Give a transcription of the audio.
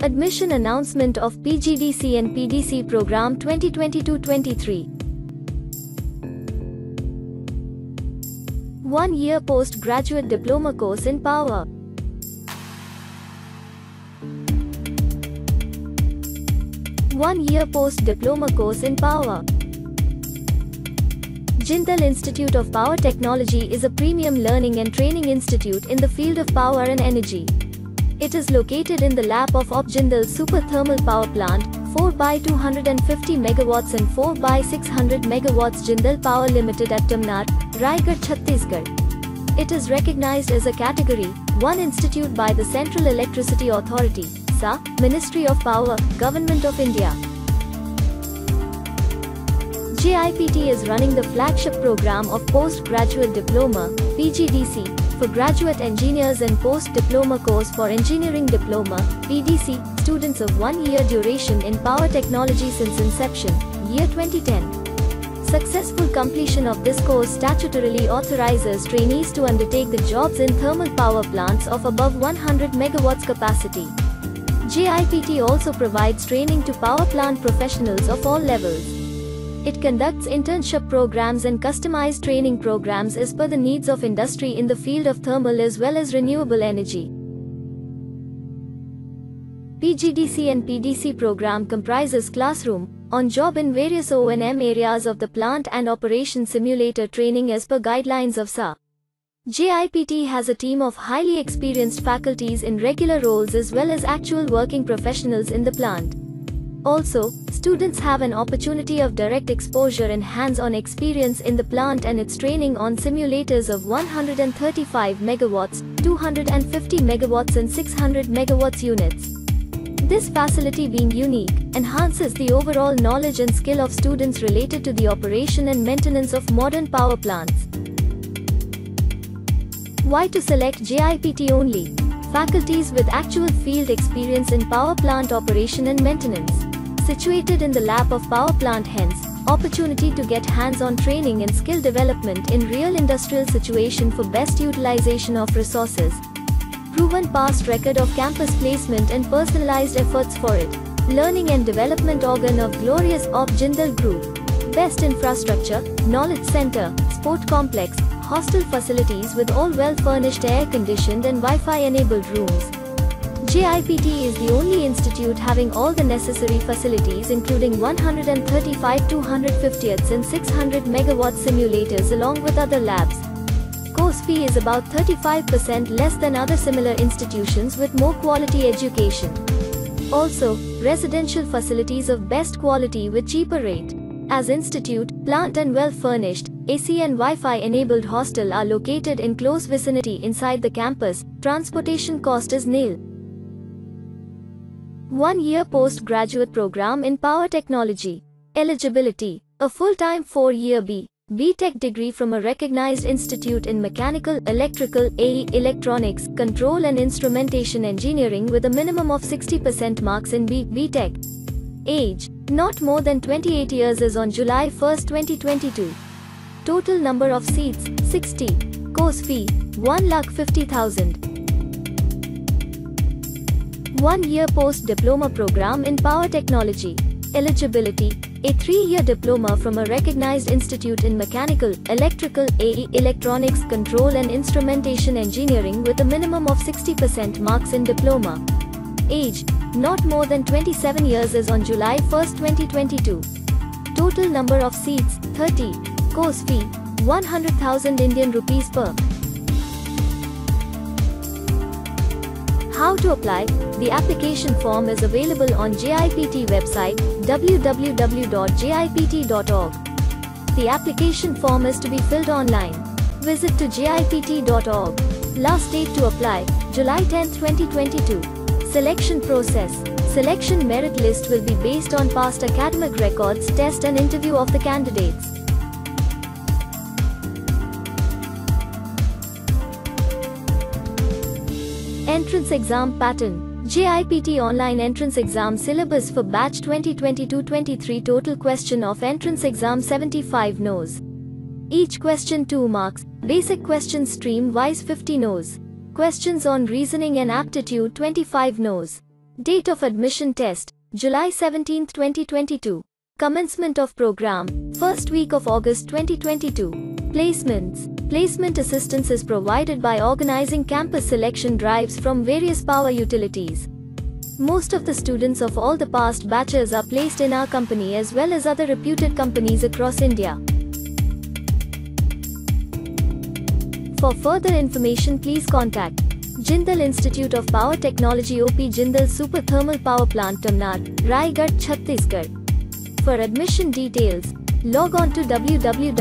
Admission announcement of PGDC and PDC program 2022-23. One year postgraduate diploma course in power. One year post diploma course in power. Jindal Institute of Power Technology is a premium learning and training institute in the field of power and energy. It is located in the lap of OP Jindal Super Thermal Power Plant, 4 by 250 megawatts and 4 by 600 megawatts Jindal Power Limited at Tamnar, Raigarh, Chhattisgarh. It is recognized as a Category 1 institute by the Central Electricity Authority, CEA, Ministry of Power, Government of India. JIPT is running the flagship program of Postgraduate Diploma, PGDC, for graduate engineers and post-diploma course for engineering diploma, PDC, students of one year duration in power technology since inception, year 2010. Successful completion of this course statutorily authorizes trainees to undertake the jobs in thermal power plants of above 100 megawatts capacity. JIPT also provides training to power plant professionals of all levels. It conducts internship programs and customized training programs as per the needs of industry in the field of thermal as well as renewable energy. PGDC and PDC program comprises classroom, on-job in various O&M areas of the plant and operation simulator training as per guidelines of CEA. JIPT has a team of highly experienced faculties in regular roles as well as actual working professionals in the plant. Also, students have an opportunity of direct exposure and hands-on experience in the plant and its training on simulators of 135 megawatts, 250 megawatts and 600 megawatts units. This facility being unique, enhances the overall knowledge and skill of students related to the operation and maintenance of modern power plants. Why to select JIPT only? Faculties with actual field experience in power plant operation and maintenance. Situated in the lap of power plant hence, opportunity to get hands-on training and skill development in real industrial situation for best utilization of resources. Proven past record of campus placement and personalized efforts for it. Learning and development organ of glorious Op Jindal Group. Best infrastructure, knowledge center, sport complex, hostel facilities with all well-furnished air-conditioned and Wi-Fi enabled rooms. JIPT is the only institute having all the necessary facilities including 135 250ths and 600 megawatt simulators along with other labs. Course fee is about 35% less than other similar institutions with more quality education. Also, residential facilities of best quality with cheaper rate. As institute, plant and well furnished, AC and Wi-Fi enabled hostel are located in close vicinity inside the campus, transportation cost is nil. One year postgraduate program in power technology. Eligibility. A full-time four-year B. BTech degree from a recognized institute in mechanical, electrical, AE, electronics, control and instrumentation engineering with a minimum of 60% marks in B. BTech. Age. Not more than 28 years is on July 1, 2022. Total number of seats, 60. Course fee, 1,50,000. One year post diploma program in power technology. Eligibility A three year diploma from a recognized institute in mechanical, electrical, AE, electronics, control, and instrumentation engineering with a minimum of 60% marks in diploma. Age Not more than 27 years is on July 1, 2022. Total number of seats 30. Course fee 100,000 Indian rupees per. How to apply? The application form is available on JIPT website www.jipt.org. The application form is to be filled online. Visit to jipt.org. Last date to apply July 10, 2022. Selection process. Selection merit list will be based on past academic records, test and interview of the candidates. Entrance Exam Pattern JIPT Online Entrance Exam Syllabus for Batch 2022-23 Total Question of Entrance Exam 75 No's. Each question 2 marks. Basic question stream wise 50 No's. Questions on Reasoning and Aptitude 25 No's. Date of admission test July 17, 2022. Commencement of program first week of August 2022. Placements Placement assistance is provided by organizing campus selection drives from various power utilities. Most of the students of all the past batches are placed in our company as well as other reputed companies across India. For further information please contact Jindal Institute of Power Technology OP Jindal Super Thermal Power Plant Tamnar, Raigarh, Chhattisgarh. For admission details, log on to www.jipt.org.